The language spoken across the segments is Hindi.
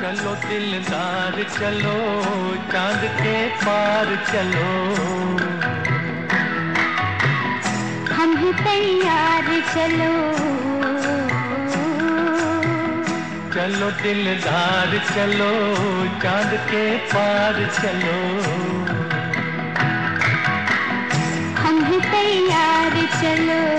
चलो दिलदार चलो चाँद के पार चलो। हम ही तैयार चलो। चलो दिलदार चलो चाँद के पार चलो। हम ही तैयार चलो।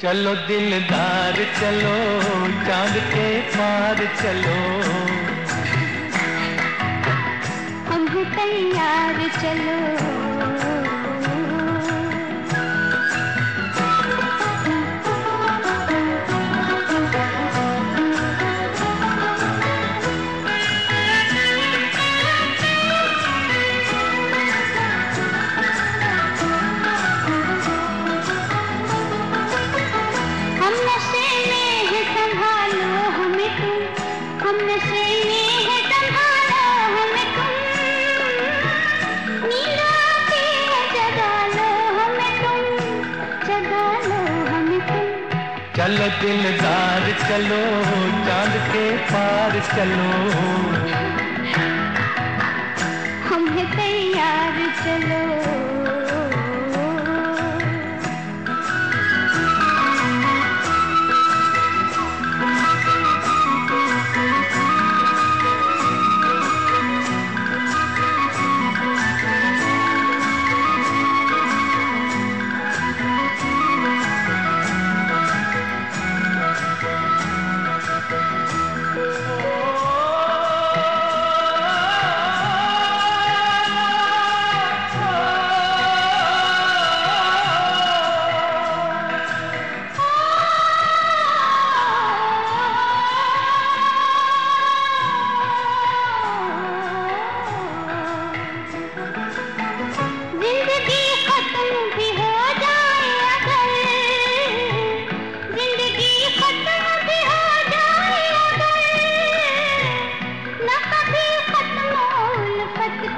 चलो दिलदार चलो चाँद के पार चलो। हम तैयार चलो। चलो दिलदार चलो चाँद के पार चलो। हम तैयार चलो।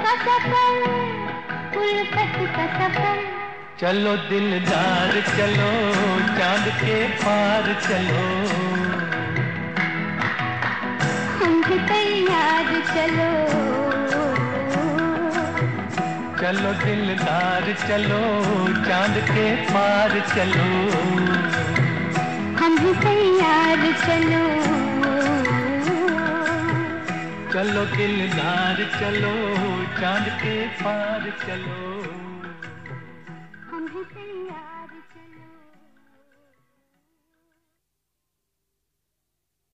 का सफ़र उल्फत का सफ़र चलो दिलदार चलो चाँद के पार चलो। हम भी तैयार चलो। चलो दिलदार चलो चाँद के पार चलो। हम भी तैयार चलो। चलो दिलदार चलो चाँद के पार चलो। हम भी तैयार।